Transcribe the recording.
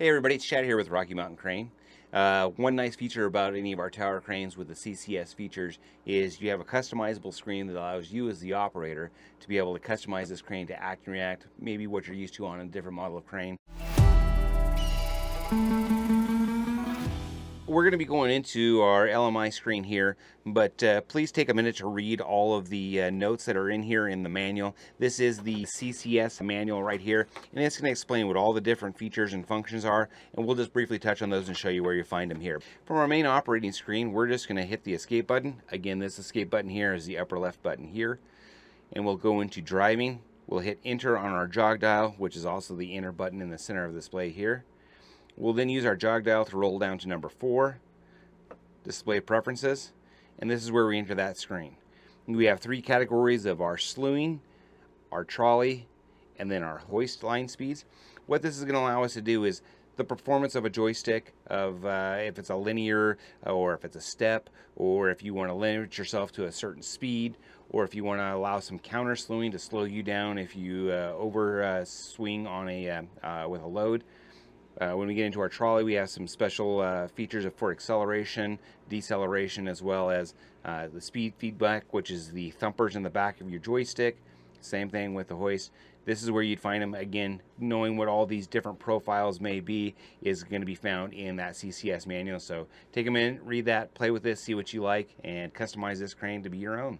Hey everybody, it's Chad here with Rocky Mountain Crane. Uh, one nice feature about any of our tower cranes with the CCS features is you have a customizable screen that allows you as the operator to be able to customize this crane to act and react, maybe what you're used to on a different model of crane. We're going to be going into our LMI screen here, but uh, please take a minute to read all of the uh, notes that are in here in the manual. This is the CCS manual right here, and it's going to explain what all the different features and functions are, and we'll just briefly touch on those and show you where you find them here. From our main operating screen, we're just going to hit the escape button. Again, this escape button here is the upper left button here, and we'll go into driving. We'll hit enter on our jog dial, which is also the enter button in the center of the display here. We'll then use our jog dial to roll down to number four, display preferences, and this is where we enter that screen. We have three categories of our slewing, our trolley, and then our hoist line speeds. What this is going to allow us to do is the performance of a joystick of uh, if it's a linear or if it's a step or if you want to limit yourself to a certain speed or if you want to allow some counter slewing to slow you down if you uh, over uh, swing on a uh, uh, with a load uh, when we get into our trolley, we have some special uh, features for acceleration, deceleration, as well as uh, the speed feedback, which is the thumpers in the back of your joystick. Same thing with the hoist. This is where you'd find them. Again, knowing what all these different profiles may be is going to be found in that CCS manual. So take a minute, read that, play with this, see what you like, and customize this crane to be your own.